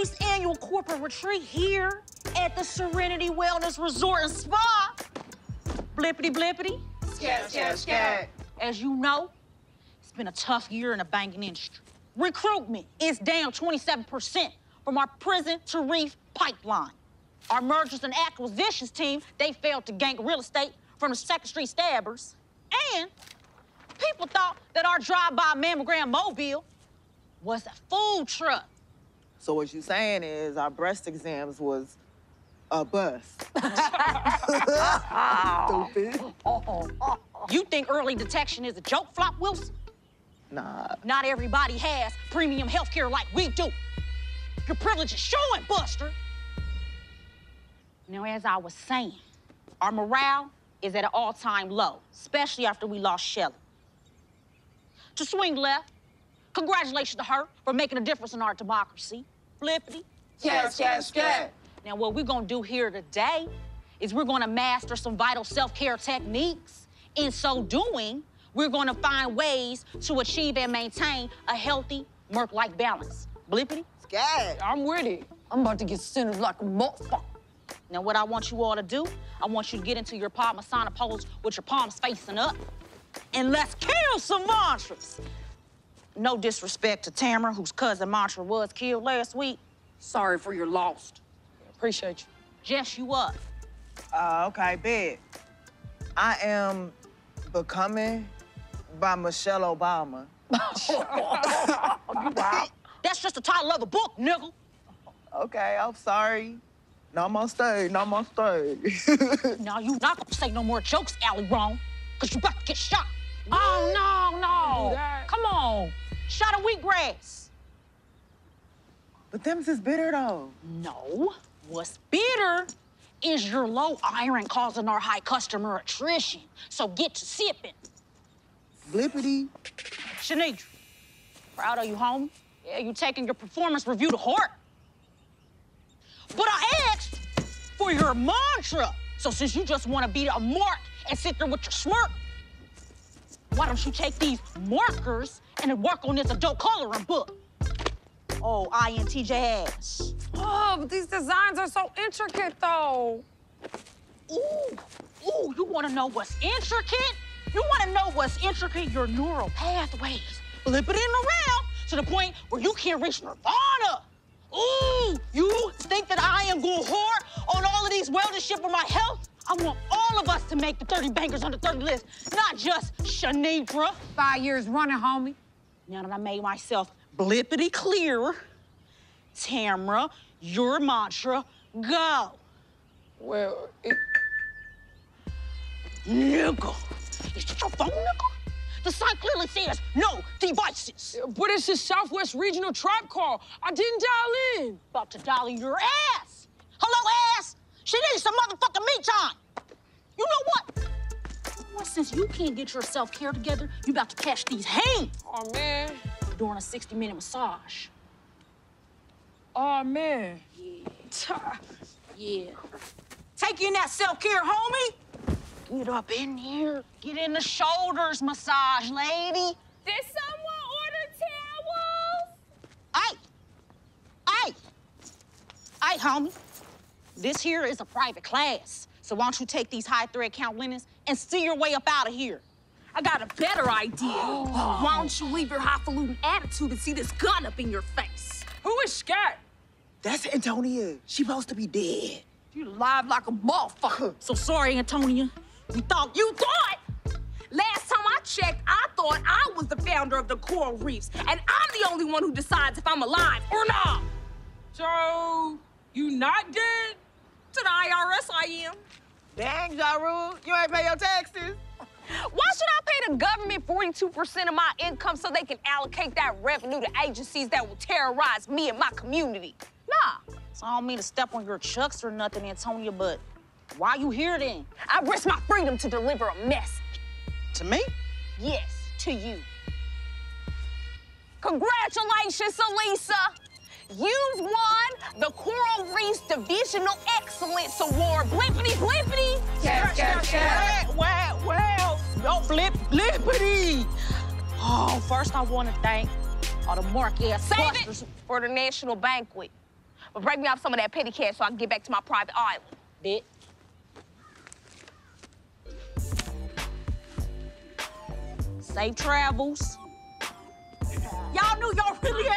Reef's annual corporate retreat here at the Serenity Wellness Resort and Spa. Blippity blippity. Scat, scat, scat. As you know, it's been a tough year in the banking industry. Recruitment is down 27% from our prison to reef pipeline. Our mergers and acquisitions team, they failed to gank real estate from the Second Street stabbers. And people thought that our drive-by mammogram mobile was a food truck. So what you're saying is our breast exams was a bust. Stupid. You think early detection is a joke, Flop Wilson? Nah. Not everybody has premium health care like we do. Your privilege is showing, Buster. Now, as I was saying, our morale is at an all-time low, especially after we lost Shelly. To swing left, congratulations to her for making a difference in our democracy. Flippity. Scat, scat, scat. Now, what we're gonna do here today is we're gonna master some vital self-care techniques. In so doing, we're gonna find ways to achieve and maintain a healthy, murk-life balance. Blippity. Scat. I'm with it. I'm about to get centered like a motherfucker. Now, what I want you all to do, I want you to get into your Padmasana pose with your palms facing up, and let's kill some mantras. No disrespect to Tamara, whose cousin Mantra was killed last week. Sorry for your loss. Appreciate you. Jess, you up. Uh, okay, bet. I am becoming by Michelle Obama. That's just the title of a book, nigga. Okay, I'm sorry. Namaste, namaste. Now, you not gonna say no more jokes, Allie Wrong, because you about to get shot. Oh, no, no. Come on. Shot of wheatgrass. but them's is bitter though. No, what's bitter is your low iron causing our high customer attrition. So get to sipping. Blippity. Shanidra, proud of you, home. Yeah, you taking your performance review to heart. But I asked for your mantra. So since you just want to be a mark and sit there with your smirk, why don't you take these markers and work on this adult coloring book? Oh, INTJ ass. Oh, but these designs are so intricate, though. Ooh, ooh, you want to know what's intricate? You want to know what's intricate? Your neural pathways. Flipping it around to the point where you can't reach nirvana. Ooh, you think that I am going hard on all of these wellness shit for my health? I want all of us to make the 30 bankers on the 30 list, not just Shanidra. Five years running, homie. Now that I made myself blippity clear, Tamra, your mantra, go. Well, it, Nigga, is that your phone, nigga? The sign clearly says no devices. but it's a Southwest Regional Trap call. I didn't dial in. About to dial in your ass. Hello, ass. She needs some motherfucking me time. You know what? Well, since you can't get your self-care together, you about to catch these hands Oh, man. during a 60-minute massage. Oh, man. Yeah. Take in that self-care, homie. Get up in here. Get in the shoulders massage, lady. Did someone order towels? Hey! Hey! Hey, homie. This here is a private class. So why don't you take these high thread count linens and see your way up out of here? I got a better idea. Why don't you leave your highfalutin attitude and see this gun up in your face? Who is Scat? That's Antonia. She supposed to be dead. You live like a motherfucker. So sorry, Antonia. You thought you You thought? Last time I checked, I thought I was the founder of the coral reefs, and I'm the only one who decides if I'm alive or not. So, you not dead? To the IRS, I am. Dang, Ja Rule, you ain't pay your taxes. Why should I pay the government 42% of my income so they can allocate that revenue to agencies that will terrorize me and my community? Nah. So I don't mean to step on your chucks or nothing, Antonia, but why you here then? I risk my freedom to deliver a message. To me? Yes, to you. Congratulations, Elisa! You've won the Coral Reefs Divisional Excellence Award. Blippity, blippity! Scat, scat, scat. Well, well, yo, flip, flippity. Oh, first I want to thank all the mark ass busters. for the national banquet. But break me off some of that petty cash so I can get back to my private island. Bit. Safe travels. Y'all knew y'all really